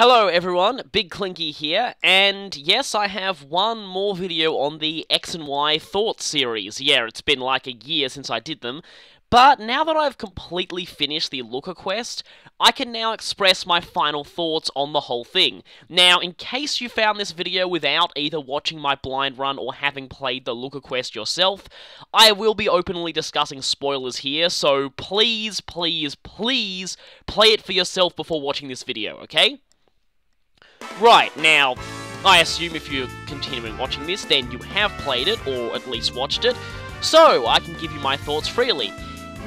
Hello everyone, Big Klingy here, and yes, I have one more video on the X and Y Thoughts series. Yeah, it's been like a year since I did them, but now that I've completely finished the Looker quest, I can now express my final thoughts on the whole thing. Now, in case you found this video without either watching my blind run or having played the Looker quest yourself, I will be openly discussing spoilers here, so please, please, please play it for yourself before watching this video, okay? Right, now, I assume if you're continuing watching this, then you have played it, or at least watched it, so I can give you my thoughts freely.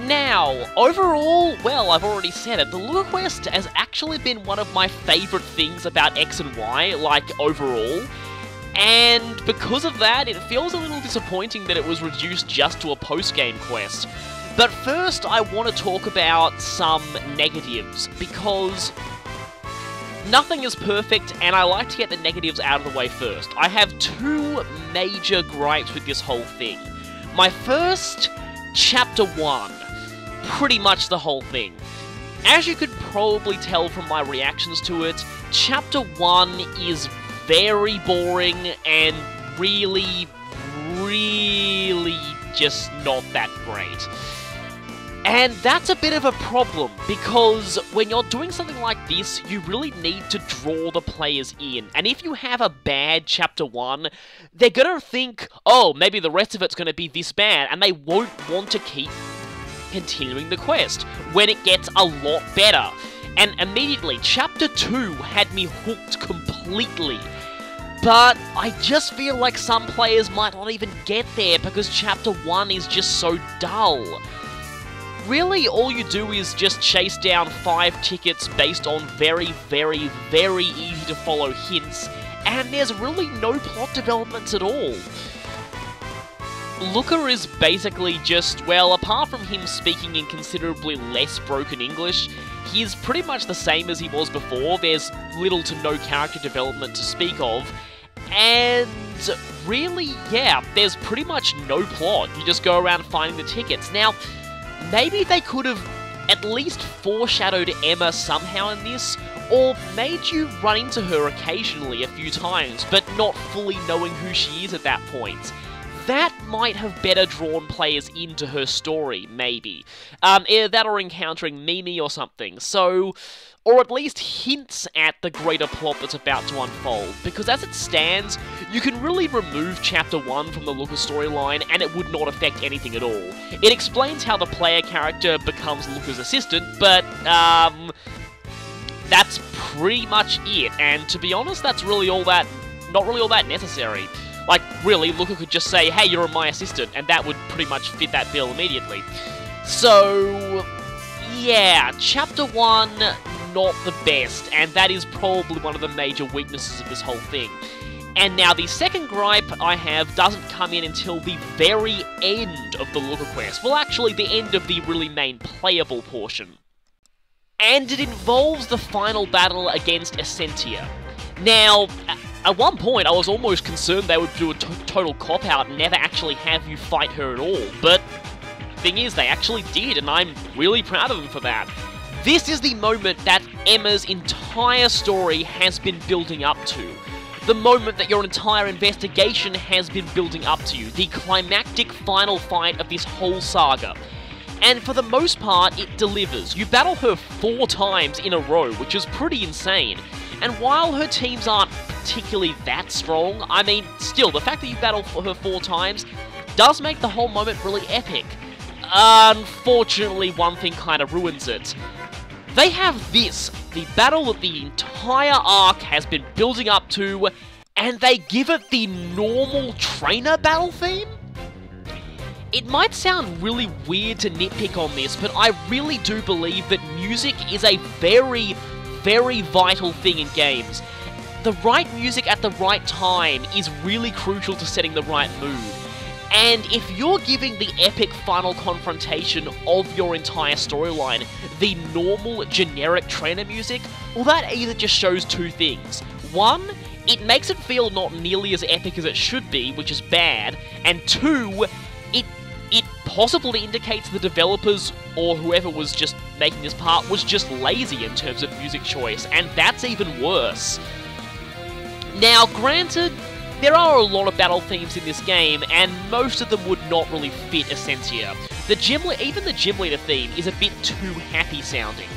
Now, overall, well, I've already said it, the Looker Quest has actually been one of my favourite things about X and Y, like, overall. And because of that, it feels a little disappointing that it was reduced just to a post-game quest. But first, I want to talk about some negatives, because nothing is perfect, and I like to get the negatives out of the way first. I have two major gripes with this whole thing. My first, Chapter 1 pretty much the whole thing. As you could probably tell from my reactions to it, Chapter 1 is very boring and really, really just not that great. And that's a bit of a problem, because when you're doing something like this, you really need to draw the players in. And if you have a bad Chapter 1, they're gonna think, oh, maybe the rest of it's gonna be this bad, and they won't want to keep continuing the quest, when it gets a lot better. And immediately, Chapter 2 had me hooked completely. But I just feel like some players might not even get there because Chapter 1 is just so dull. Really, all you do is just chase down five tickets based on very, very, very easy to follow hints, and there's really no plot developments at all. Looker is basically just, well, apart from him speaking in considerably less broken English, he's pretty much the same as he was before. There's little to no character development to speak of. And really, yeah, there's pretty much no plot. You just go around finding the tickets. Now, maybe they could have at least foreshadowed Emma somehow in this, or made you run into her occasionally a few times, but not fully knowing who she is at that point that might have better drawn players into her story, maybe. Um, either that or encountering Mimi or something. So, or at least hints at the greater plot that's about to unfold. Because as it stands, you can really remove Chapter 1 from the Looker storyline and it would not affect anything at all. It explains how the player character becomes Looker's assistant, but, um, that's pretty much it. And to be honest, that's really all that, not really all that necessary. Like, really, Looker could just say, hey, you're my assistant, and that would pretty much fit that bill immediately. So, yeah, Chapter 1, not the best, and that is probably one of the major weaknesses of this whole thing. And now the second gripe I have doesn't come in until the very end of the Looker quest. Well, actually, the end of the really main playable portion. And it involves the final battle against Essentia. Now, at one point, I was almost concerned they would do a total cop-out and never actually have you fight her at all, but thing is, they actually did, and I'm really proud of them for that. This is the moment that Emma's entire story has been building up to. The moment that your entire investigation has been building up to you. The climactic final fight of this whole saga. And for the most part, it delivers. You battle her four times in a row, which is pretty insane. And while her teams aren't particularly that strong, I mean, still, the fact that you battle for her four times does make the whole moment really epic. Unfortunately, one thing kind of ruins it. They have this, the battle that the entire arc has been building up to, and they give it the normal trainer battle theme? It might sound really weird to nitpick on this, but I really do believe that music is a very, very vital thing in games. The right music at the right time is really crucial to setting the right mood. And if you're giving the epic final confrontation of your entire storyline the normal, generic trainer music, well, that either just shows two things. One, it makes it feel not nearly as epic as it should be, which is bad, and two, it it possibly indicates the developers or whoever was just making this part was just lazy in terms of music choice, and that's even worse. Now, granted, there are a lot of battle themes in this game, and most of them would not really fit Essentia. The gym, even the gym leader theme is a bit too happy sounding.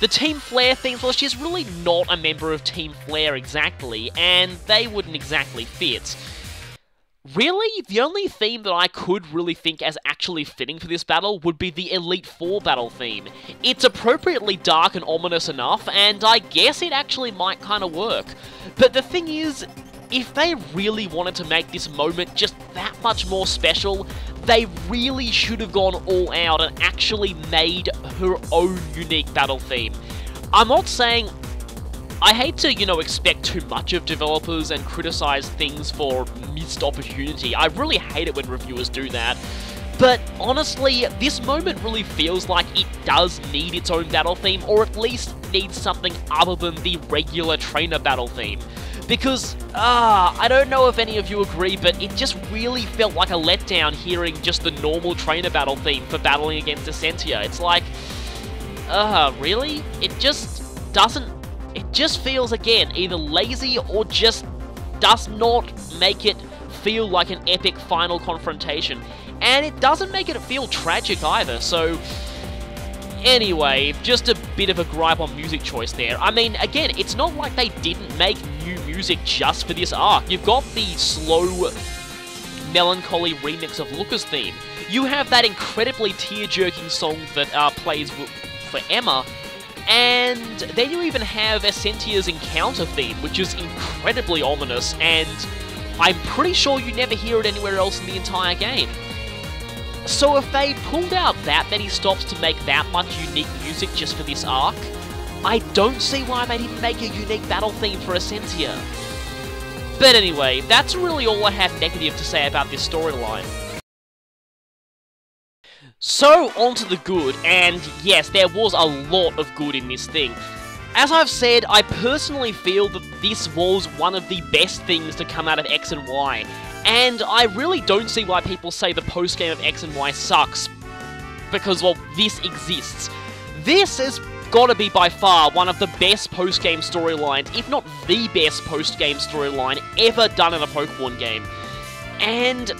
The Team Flare theme, well, she's really not a member of Team Flare exactly, and they wouldn't exactly fit. Really, the only theme that I could really think as actually fitting for this battle would be the Elite Four battle theme. It's appropriately dark and ominous enough, and I guess it actually might kind of work. But the thing is, if they really wanted to make this moment just that much more special, they really should have gone all out and actually made her own unique battle theme. I'm not saying I hate to, you know, expect too much of developers and criticize things for missed opportunity. I really hate it when reviewers do that. But honestly, this moment really feels like it does need its own battle theme, or at least needs something other than the regular trainer battle theme. Because, ah, I don't know if any of you agree, but it just really felt like a letdown hearing just the normal trainer battle theme for battling against Essentia. It's like, ah, really? It just doesn't it just feels, again, either lazy or just does not make it feel like an epic final confrontation. And it doesn't make it feel tragic either, so... Anyway, just a bit of a gripe on music choice there. I mean, again, it's not like they didn't make new music just for this arc. You've got the slow, melancholy remix of Looker's theme. You have that incredibly tear-jerking song that uh, plays for Emma, and then you even have Essentia's encounter theme, which is incredibly ominous, and I'm pretty sure you never hear it anywhere else in the entire game. So if they pulled out that many stops to make that much unique music just for this arc, I don't see why they didn't make a unique battle theme for Essentia. But anyway, that's really all I have negative to say about this storyline. So, on to the good, and yes, there was a lot of good in this thing. As I've said, I personally feel that this was one of the best things to come out of X and Y, and I really don't see why people say the post-game of X and Y sucks, because, well, this exists. This has gotta be by far one of the best post-game storylines, if not the best post-game storyline ever done in a Pokemon game. And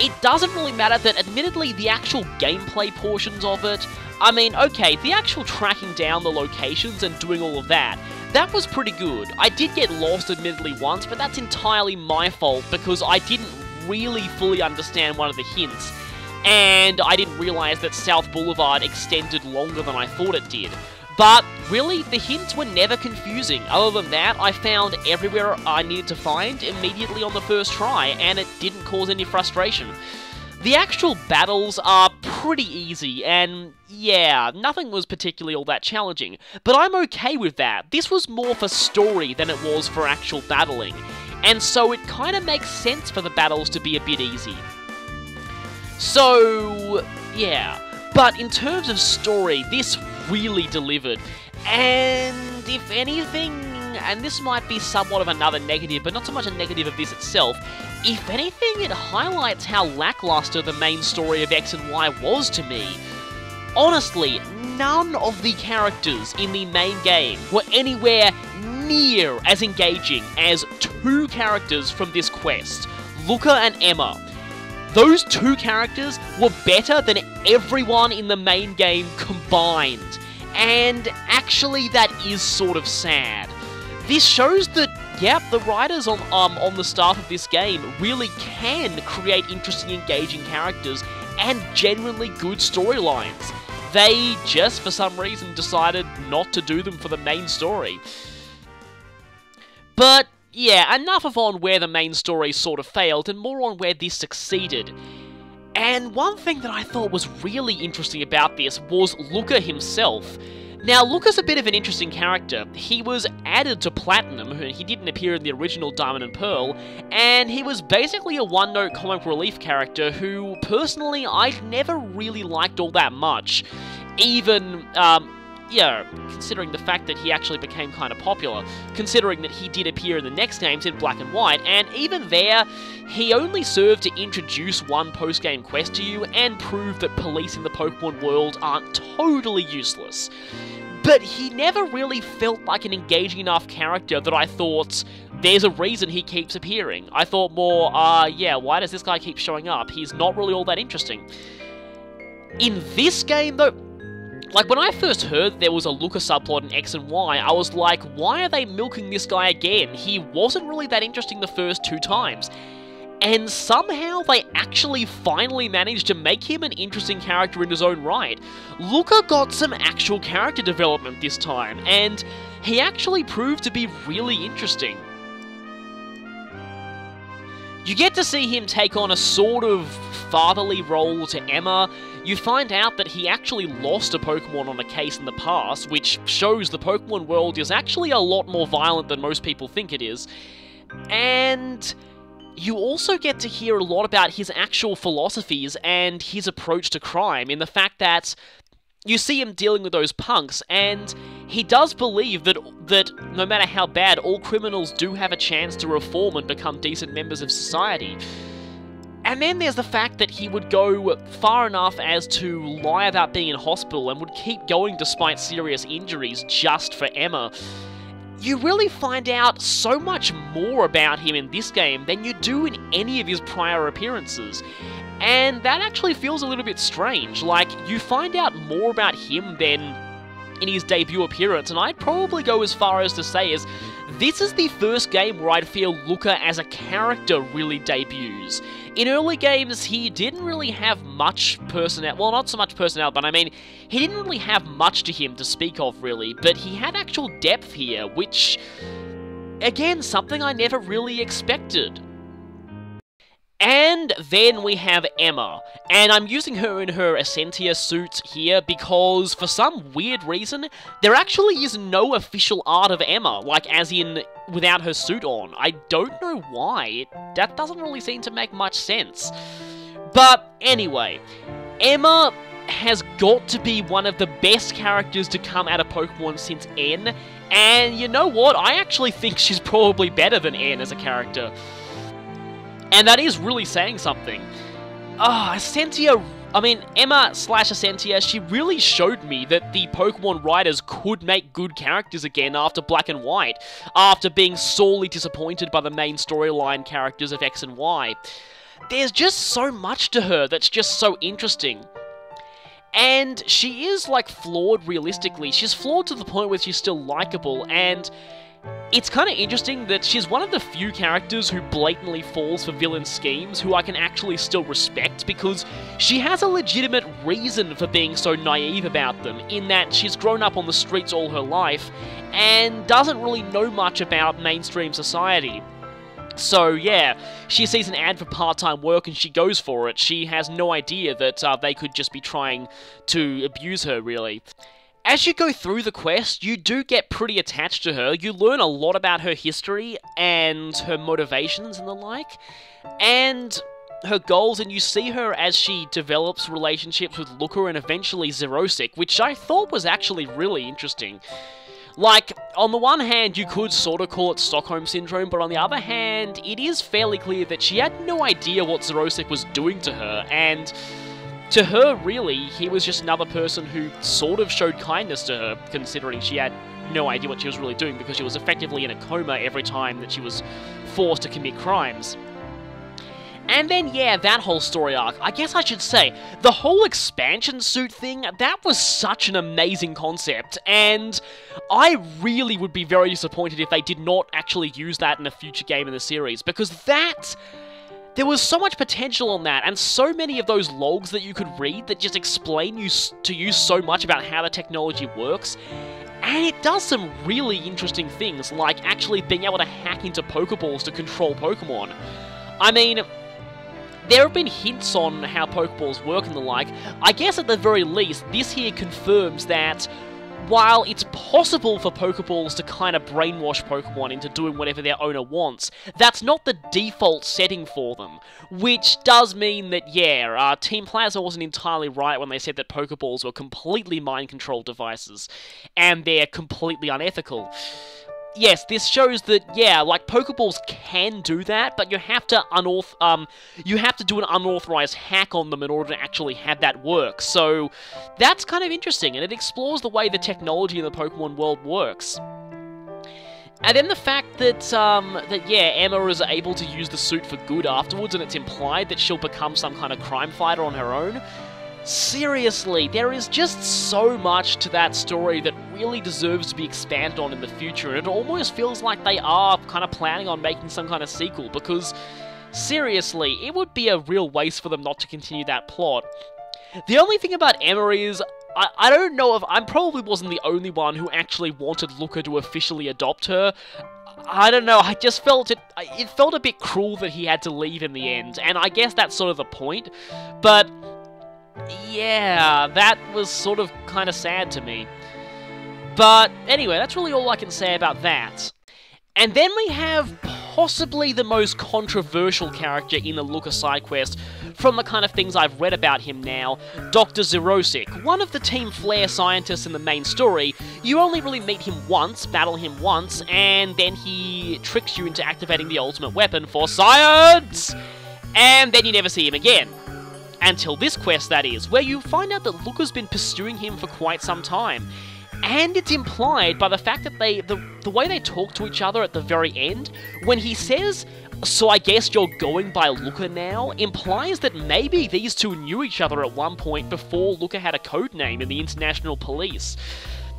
it doesn't really matter that, admittedly, the actual gameplay portions of it, I mean, okay, the actual tracking down the locations and doing all of that, that was pretty good. I did get lost, admittedly, once, but that's entirely my fault because I didn't really fully understand one of the hints, and I didn't realise that South Boulevard extended longer than I thought it did. But really, the hints were never confusing. Other than that, I found everywhere I needed to find immediately on the first try, and it didn't cause any frustration. The actual battles are pretty easy, and yeah, nothing was particularly all that challenging. But I'm okay with that. This was more for story than it was for actual battling, and so it kind of makes sense for the battles to be a bit easy. So, yeah. But in terms of story, this really delivered. And if anything, and this might be somewhat of another negative, but not so much a negative of this itself, if anything, it highlights how lackluster the main story of X and Y was to me. Honestly, none of the characters in the main game were anywhere near as engaging as two characters from this quest, Looker and Emma. Those two characters were better than everyone in the main game combined. And actually, that is sort of sad. This shows that, yep, the writers on um, on the staff of this game really can create interesting, engaging characters and genuinely good storylines. They just, for some reason, decided not to do them for the main story. But yeah, enough of on where the main story sort of failed and more on where this succeeded. And one thing that I thought was really interesting about this was Looker himself. Now, Looker's a bit of an interesting character. He was added to Platinum, he didn't appear in the original Diamond and Pearl, and he was basically a one-note comic relief character who, personally, I never really liked all that much. Even, um, yeah, considering the fact that he actually became kind of popular, considering that he did appear in the next games in black and white, and even there, he only served to introduce one post-game quest to you and prove that police in the Pokemon world aren't totally useless. But he never really felt like an engaging enough character that I thought, there's a reason he keeps appearing. I thought more, uh, yeah, why does this guy keep showing up? He's not really all that interesting. In this game, though, like, when I first heard there was a Looker subplot in X and Y, I was like, why are they milking this guy again? He wasn't really that interesting the first two times. And somehow they actually finally managed to make him an interesting character in his own right. Looker got some actual character development this time, and he actually proved to be really interesting. You get to see him take on a sort of fatherly role to Emma. You find out that he actually lost a Pokemon on a case in the past, which shows the Pokemon world is actually a lot more violent than most people think it is. And you also get to hear a lot about his actual philosophies and his approach to crime in the fact that you see him dealing with those punks, and he does believe that that no matter how bad, all criminals do have a chance to reform and become decent members of society. And then there's the fact that he would go far enough as to lie about being in hospital and would keep going despite serious injuries just for Emma. You really find out so much more about him in this game than you do in any of his prior appearances. And that actually feels a little bit strange. Like, you find out more about him than in his debut appearance, and I'd probably go as far as to say is this is the first game where I'd feel Looker as a character really debuts. In early games, he didn't really have much personnel. Well, not so much personnel, but I mean, he didn't really have much to him to speak of, really. But he had actual depth here, which, again, something I never really expected. And then we oh. have Emma, and I'm using her in her Essentia suit here because for some weird reason, there actually is no official art of Emma, like as in without her suit on. I don't know why, that doesn't really seem to make much sense. But anyway, Emma has got to be one of the best characters to come out of Pokemon since N, and you know what, I actually think she's probably better than N as a character. And that is really saying something. Ah, oh, I mean, Emma slash Essentia, she really showed me that the Pokemon writers could make good characters again after Black and White, after being sorely disappointed by the main storyline characters of X and Y. There's just so much to her that's just so interesting. And she is, like, flawed realistically. She's flawed to the point where she's still likable, and it's kind of interesting that she's one of the few characters who blatantly falls for villain schemes who I can actually still respect because she has a legitimate reason for being so naive about them, in that she's grown up on the streets all her life and doesn't really know much about mainstream society. So, yeah, she sees an ad for part time work and she goes for it. She has no idea that uh, they could just be trying to abuse her, really. As you go through the quest, you do get pretty attached to her. You learn a lot about her history and her motivations and the like, and her goals, and you see her as she develops relationships with Looker and eventually Xerosic, which I thought was actually really interesting. Like, on the one hand, you could sort of call it Stockholm Syndrome, but on the other hand, it is fairly clear that she had no idea what Xerosic was doing to her, and to her, really, he was just another person who sort of showed kindness to her, considering she had no idea what she was really doing because she was effectively in a coma every time that she was forced to commit crimes. And then, yeah, that whole story arc. I guess I should say, the whole expansion suit thing, that was such an amazing concept, and I really would be very disappointed if they did not actually use that in a future game in the series, because that there was so much potential on that, and so many of those logs that you could read that just explain you to you so much about how the technology works. And it does some really interesting things, like actually being able to hack into Pokeballs to control Pokemon. I mean, there have been hints on how Pokeballs work and the like. I guess at the very least, this here confirms that while it's possible for Pokeballs to kind of brainwash Pokemon into doing whatever their owner wants, that's not the default setting for them. Which does mean that, yeah, uh, Team Plasma wasn't entirely right when they said that Pokeballs were completely mind-controlled devices, and they're completely unethical yes, this shows that yeah, like Pokeballs can do that, but you have to unauth um you have to do an unauthorized hack on them in order to actually have that work. So that's kind of interesting, and it explores the way the technology in the Pokemon world works. And then the fact that, um, that, yeah, Emma is able to use the suit for good afterwards, and it's implied that she'll become some kind of crime fighter on her own, Seriously, there is just so much to that story that really deserves to be expanded on in the future, and it almost feels like they are kind of planning on making some kind of sequel, because, seriously, it would be a real waste for them not to continue that plot. The only thing about Emma is, I, I don't know if, I probably wasn't the only one who actually wanted Looker to officially adopt her. I don't know, I just felt it, it felt a bit cruel that he had to leave in the end, and I guess that's sort of the point, but yeah, that was sort of kind of sad to me. But anyway, that's really all I can say about that. And then we have possibly the most controversial character in the Looker side quest from the kind of things I've read about him now, Dr. Xerosic. One of the Team Flare scientists in the main story, you only really meet him once, battle him once, and then he tricks you into activating the ultimate weapon for science! And then you never see him again. Until this quest, that is, where you find out that Looker's been pursuing him for quite some time. And it's implied by the fact that they, the, the way they talk to each other at the very end, when he says, so I guess you're going by Looker now, implies that maybe these two knew each other at one point before Looker had a code name in the International Police.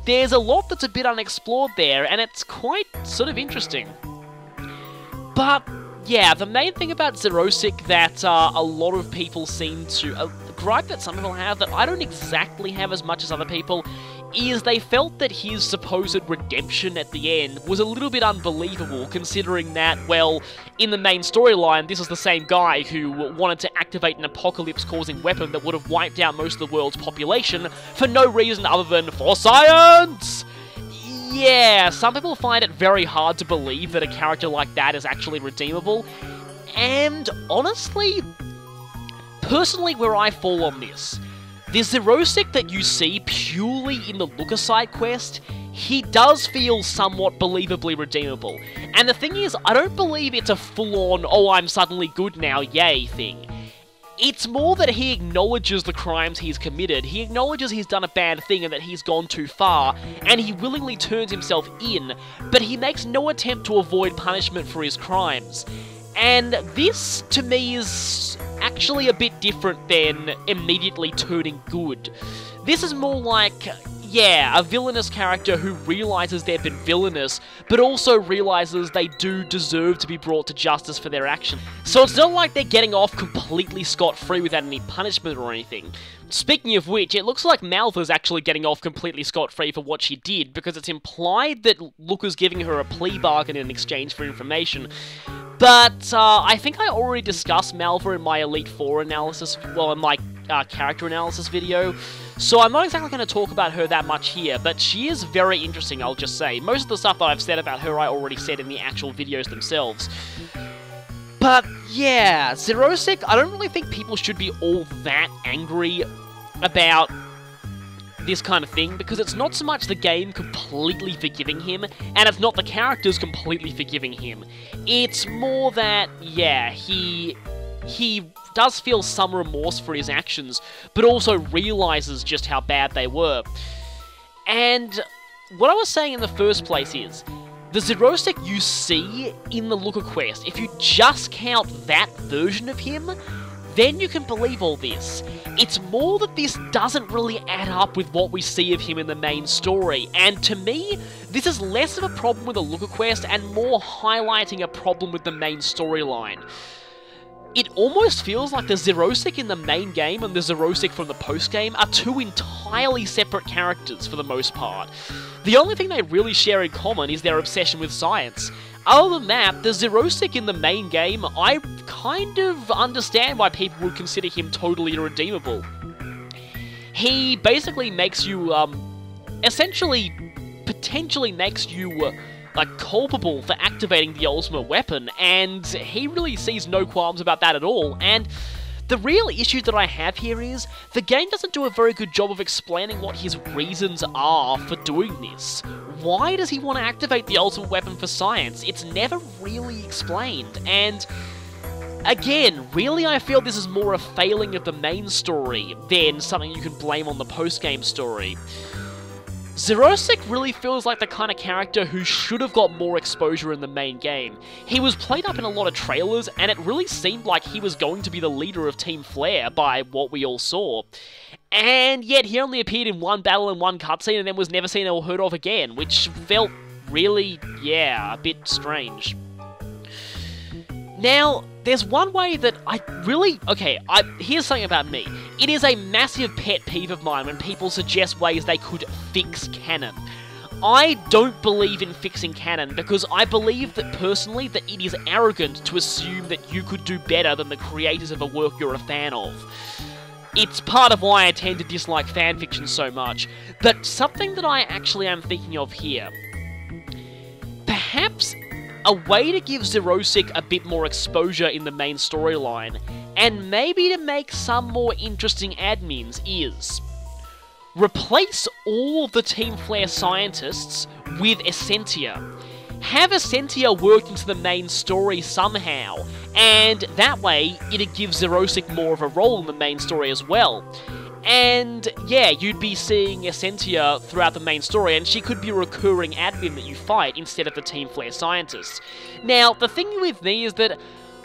There's a lot that's a bit unexplored there, and it's quite sort of interesting. But yeah, the main thing about Xerosic that uh, a lot of people seem to... Uh, gripe that some people have that I don't exactly have as much as other people is they felt that his supposed redemption at the end was a little bit unbelievable, considering that, well, in the main storyline, this is the same guy who wanted to activate an apocalypse-causing weapon that would have wiped out most of the world's population for no reason other than for science! Yeah, some people find it very hard to believe that a character like that is actually redeemable, and honestly, personally where I fall on this, the Xerosic that you see purely in the Looker side quest, he does feel somewhat believably redeemable. And the thing is, I don't believe it's a full-on, oh I'm suddenly good now, yay thing. It's more that he acknowledges the crimes he's committed, he acknowledges he's done a bad thing and that he's gone too far, and he willingly turns himself in, but he makes no attempt to avoid punishment for his crimes. And this, to me, is actually a bit different than immediately turning good. This is more like yeah, a villainous character who realizes they've been villainous, but also realizes they do deserve to be brought to justice for their action. So it's not like they're getting off completely scot-free without any punishment or anything. Speaking of which, it looks like Malva's actually getting off completely scot-free for what she did, because it's implied that Looker's giving her a plea bargain in exchange for information. But uh, I think I already discussed Malva in my Elite Four analysis, well, in my uh, character analysis video, so I'm not exactly going to talk about her that much here, but she is very interesting, I'll just say. Most of the stuff that I've said about her I already said in the actual videos themselves. But yeah, Xerosic, I don't really think people should be all that angry about this kind of thing, because it's not so much the game completely forgiving him, and it's not the characters completely forgiving him. It's more that, yeah, he he does feel some remorse for his actions, but also realizes just how bad they were. And what I was saying in the first place is, the Xerosic you see in the Looker quest, if you just count that version of him, then you can believe all this. It's more that this doesn't really add up with what we see of him in the main story, and to me, this is less of a problem with the Looker quest and more highlighting a problem with the main storyline it almost feels like the Xerosic in the main game and the Xerosic from the post game are two entirely separate characters for the most part. The only thing they really share in common is their obsession with science. Other than that, the Xerosic in the main game, I kind of understand why people would consider him totally irredeemable. He basically makes you, um, essentially potentially makes you uh, like culpable for activating the ultimate weapon, and he really sees no qualms about that at all. And the real issue that I have here is the game doesn't do a very good job of explaining what his reasons are for doing this. Why does he want to activate the ultimate weapon for science? It's never really explained, and Again, really I feel this is more a failing of the main story than something you can blame on the post-game story. Xerosic really feels like the kind of character who should have got more exposure in the main game. He was played up in a lot of trailers, and it really seemed like he was going to be the leader of Team Flare by what we all saw. And yet he only appeared in one battle and one cutscene and then was never seen or heard of again, which felt really, yeah, a bit strange. Now, there's one way that I really okay. I here's something about me. It is a massive pet peeve of mine when people suggest ways they could fix canon. I don't believe in fixing canon because I believe that personally that it is arrogant to assume that you could do better than the creators of a work you're a fan of. It's part of why I tend to dislike fanfiction so much, but something that I actually am thinking of here. Perhaps a way to give Xerosic a bit more exposure in the main storyline, and maybe to make some more interesting admins is replace all the Team Flare scientists with Essentia. Have Essentia work into the main story somehow, and that way it'd give Xerosic more of a role in the main story as well. And yeah, you'd be seeing Essentia throughout the main story, and she could be a recurring admin that you fight instead of the Team Flare scientists. Now, the thing with me is that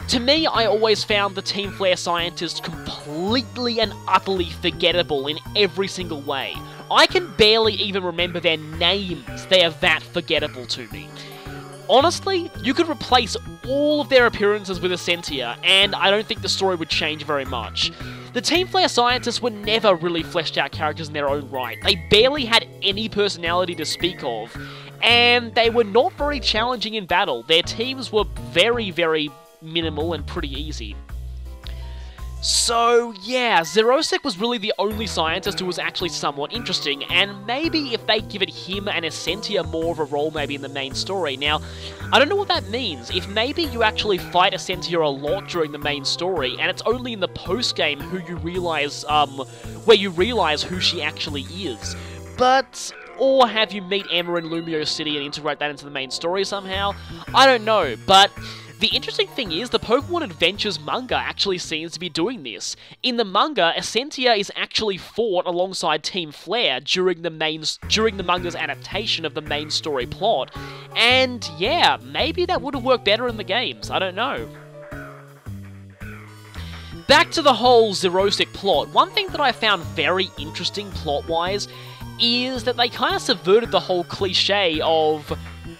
to me, I always found the Team Flare scientists completely and utterly forgettable in every single way. I can barely even remember their names, they are that forgettable to me. Honestly, you could replace all of their appearances with Essentia, and I don't think the story would change very much. The Team Flare scientists were never really fleshed out characters in their own right. They barely had any personality to speak of, and they were not very challenging in battle. Their teams were very, very minimal and pretty easy. So, yeah, Xerosic was really the only scientist who was actually somewhat interesting, and maybe if they give it him and Essentia more of a role maybe in the main story. Now, I don't know what that means. If maybe you actually fight Essentia a lot during the main story, and it's only in the post-game who you realize, um, where you realize who she actually is. But or have you meet Emma in Lumiose City and integrate that into the main story somehow? I don't know, but the interesting thing is, the Pokemon Adventures manga actually seems to be doing this. In the manga, Essentia is actually fought alongside Team Flare during the main during the manga's adaptation of the main story plot. And yeah, maybe that would have worked better in the games. I don't know. Back to the whole Xerosic plot, one thing that I found very interesting plot-wise is that they kind of subverted the whole cliche of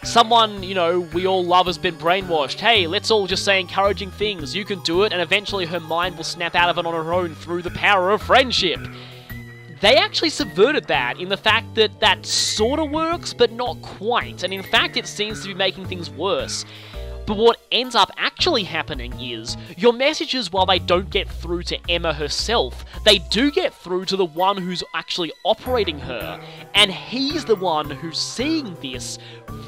someone, you know, we all love has been brainwashed. Hey, let's all just say encouraging things. You can do it, and eventually her mind will snap out of it on her own through the power of friendship. They actually subverted that in the fact that that sort of works, but not quite, and in fact it seems to be making things worse. But what ends up actually happening is, your messages, while they don't get through to Emma herself, they do get through to the one who's actually operating her, and he's the one who's seeing this,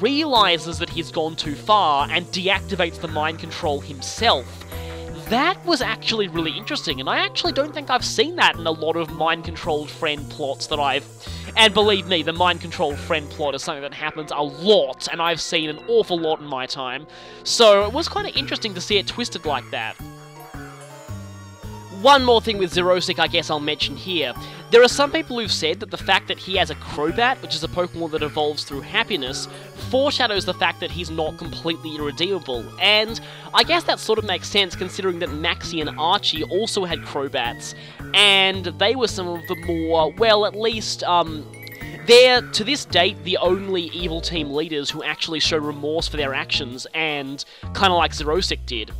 realizes that he's gone too far, and deactivates the mind control himself that was actually really interesting, and I actually don't think I've seen that in a lot of mind-controlled friend plots that I've... And believe me, the mind-controlled friend plot is something that happens a lot, and I've seen an awful lot in my time. So it was kind of interesting to see it twisted like that. One more thing with Xerosic I guess I'll mention here. There are some people who've said that the fact that he has a Crobat, which is a Pokemon that evolves through happiness, foreshadows the fact that he's not completely irredeemable, and I guess that sort of makes sense considering that Maxie and Archie also had Crobats, and they were some of the more, well, at least, um, they're, to this date, the only evil team leaders who actually show remorse for their actions, and kind of like Xerosic did.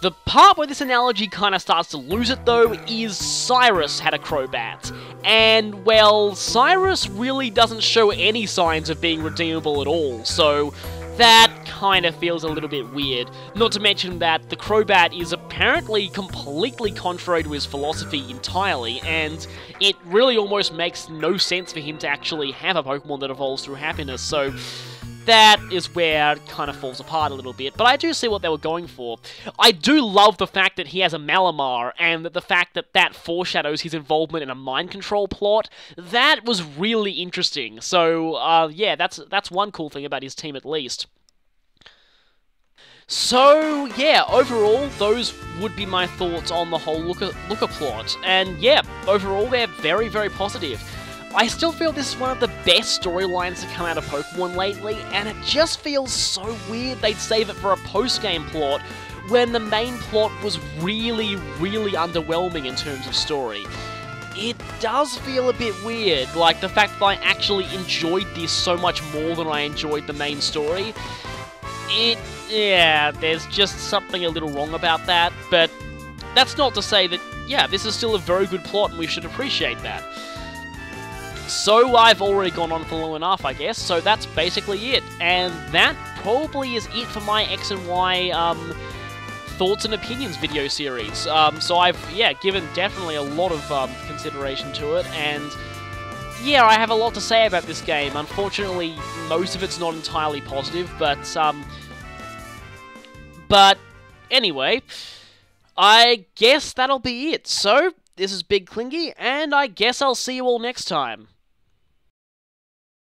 The part where this analogy kind of starts to lose it, though, is Cyrus had a Crobat. And, well, Cyrus really doesn't show any signs of being redeemable at all, so that kind of feels a little bit weird. Not to mention that the Crobat is apparently completely contrary to his philosophy entirely, and it really almost makes no sense for him to actually have a Pokemon that evolves through happiness, so that is where it kind of falls apart a little bit. But I do see what they were going for. I do love the fact that he has a Malamar, and that the fact that that foreshadows his involvement in a mind control plot. That was really interesting. So, uh, yeah, that's that's one cool thing about his team at least. So, yeah, overall, those would be my thoughts on the whole Looker, Looker plot. And yeah, overall, they're very, very positive. I still feel this is one of the best storylines to come out of Pokemon lately, and it just feels so weird they'd save it for a post-game plot when the main plot was really, really underwhelming in terms of story. It does feel a bit weird, like the fact that I actually enjoyed this so much more than I enjoyed the main story. It, yeah, there's just something a little wrong about that, but that's not to say that, yeah, this is still a very good plot and we should appreciate that. So I've already gone on for long enough, I guess, so that's basically it. And that probably is it for my X and Y um, thoughts and opinions video series. Um, so I've, yeah, given definitely a lot of um, consideration to it, and yeah, I have a lot to say about this game. Unfortunately, most of it's not entirely positive, but, um, but anyway, I guess that'll be it. So, this is Big Klingy, and I guess I'll see you all next time.